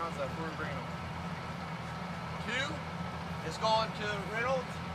pounds, left. we're bringing them. Two is going to Reynolds.